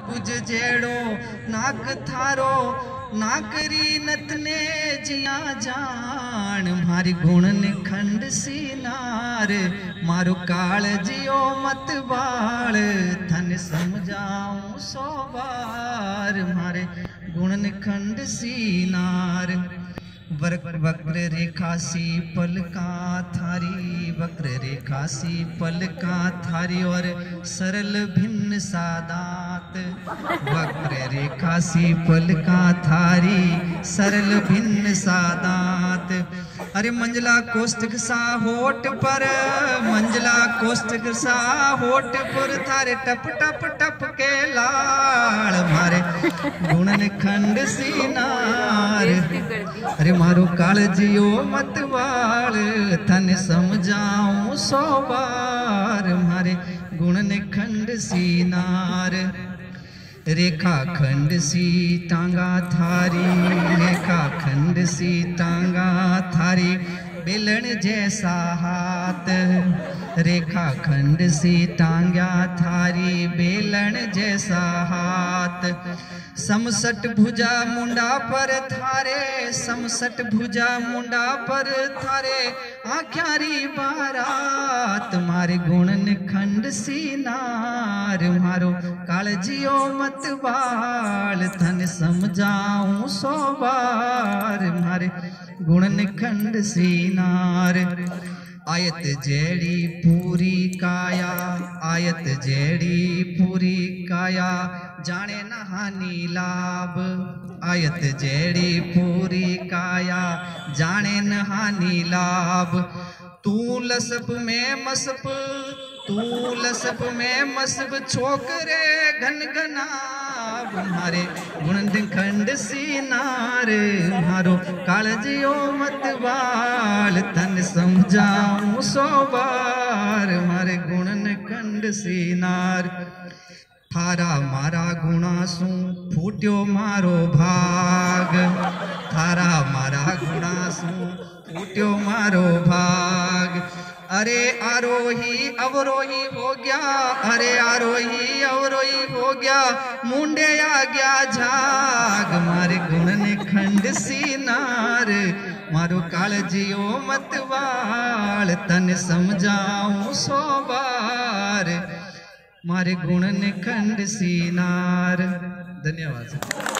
बुझ जेड़ो, नाक थारो, नाकरी नतने जिया जान। मारी गुण निखंड सीनार, मारो काल जियो मत बाल थन समझाऊं सो बार, मारे गुण निखंड सीनार। वक्र रेखा सी पलका थारी, वक्र रेखा सी पलका थारी, और सरल भिन्न सादात वक्र रेखा सी पलका थारी, सरल भिन्न सादात। अरे मंजला कोष्ठक सा होठ पर, मंजला कोष्ठक सा होठ पर, थारे टप टप टप के लाल मारे गुणन खंड सीनार। अरे मारो काळजियो मतवाळ तन समझाऊं सो बार मारे गुणन खंड सीनार। रेखा खंड सी टांगा थारी रेखा खंड सी टांगा थारी, बेलन जैसा हाथ। रेखा खंड सी तांगा थारी, बेलन जैसा हाथ। समसट भुजा मुंडा पर थारे, समसट भुजा मुंडा पर थारे। आख्यारी बारात, मारे गुणन खंड सीनार। मारो कालजियो मत बाल थन समझाऊं सो बार। मारे गुणन खंड सीनार। आयत जेड़ी पूरी काया, आयत जेड़ी पूरी काया। जाने नहानी लाभ। आयत जेड़ी पूरी काया, जाने नहानी लाभ। तू लसप में मसप, तू लसप में मसप, छोकरे घन घनाब। मारे गुण खंड सीनार, मारो कालजियो मत बाल। तन समझाऊं सो बार, मारे गुण खंड सीनार। थारा मारा गुणा सू, फूट्यो मारो भाग। थारा मारा गुणा सू, फूट्यो मारो भाग। अरे आरोही, अवरोही हो गया। अरे आरोही, अवरोही हो गया। मुंडे आ गया झाग। मारे गुण ने खंड सीनार। मारो कालजियो मत वाल। तन समझाऊं सो बार मारे गुण ने खंड सीनार धन्यवाद